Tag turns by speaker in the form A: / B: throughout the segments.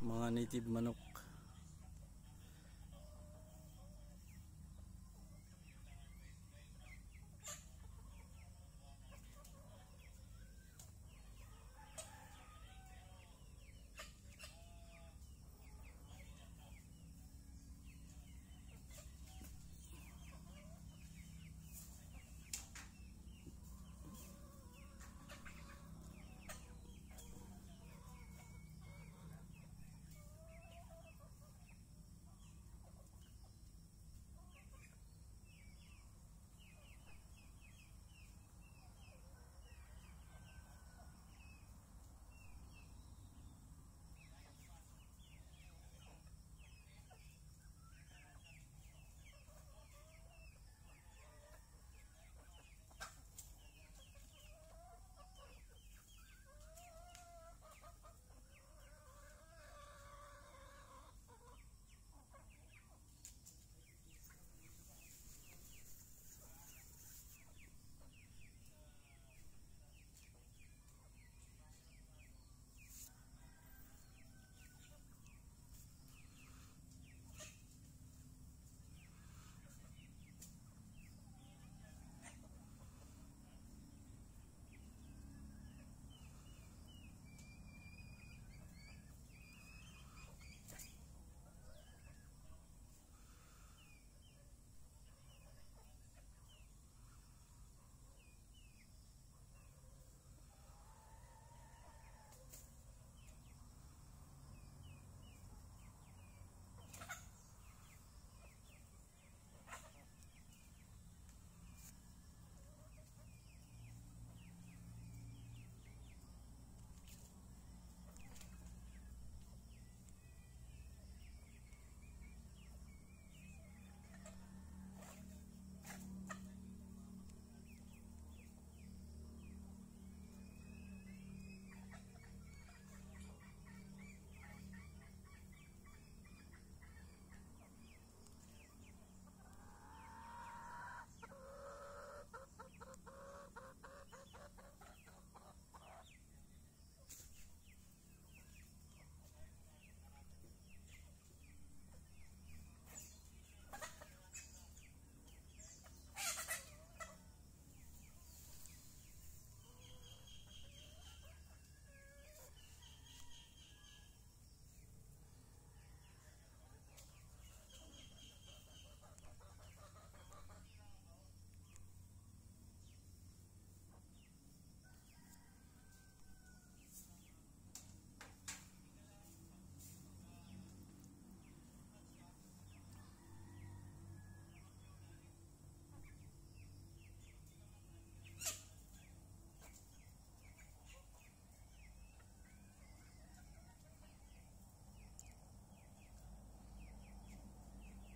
A: Mga native manok.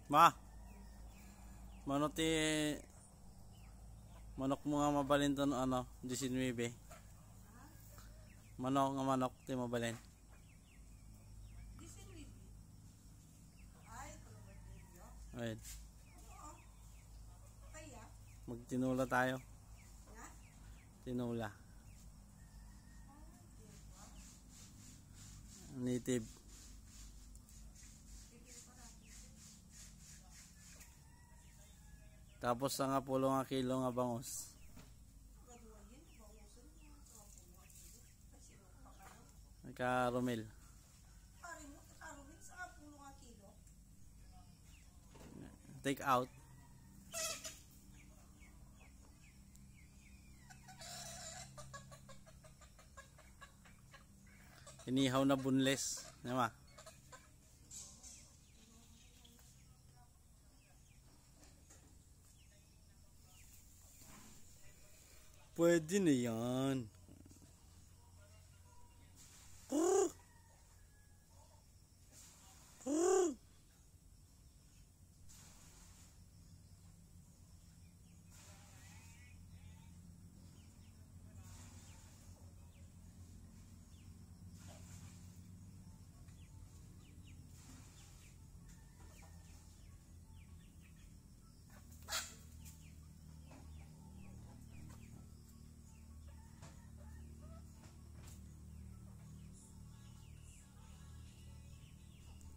A: Ma. Manok ti Manok mo nga mabalin to no, ano, 19. Manok nga manok ti mabalin. Ayun. Magtinula tayo. Tinula. Native. Tapos sa nga pulo nga kilo nga bangus. Nagka Romel. Take out. Inihaw na bunles. Nama. 不一定的痒